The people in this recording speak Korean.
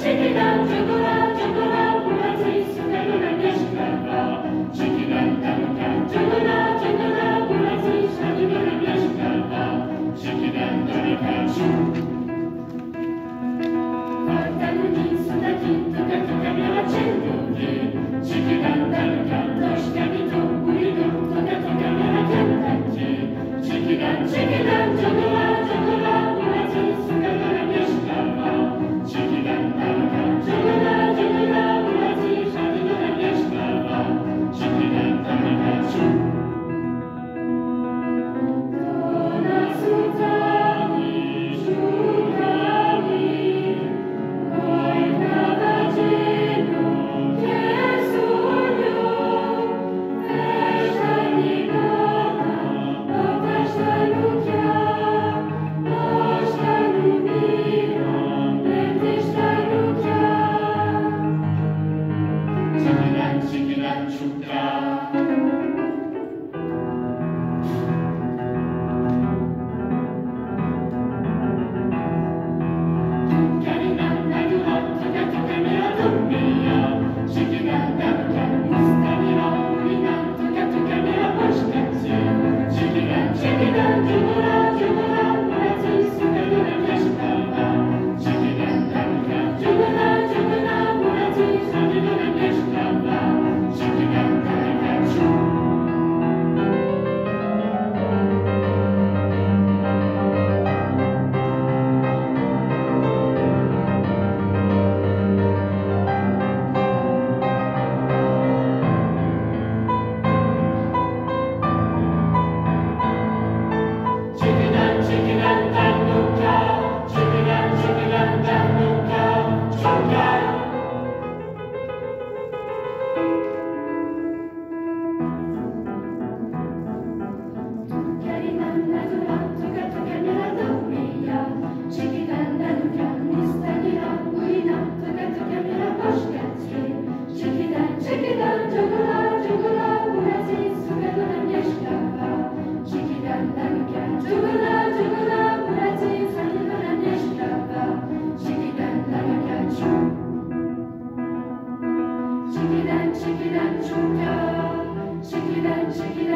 shake it out. Thank you. 시기란 시기란 축전 시기란 시기란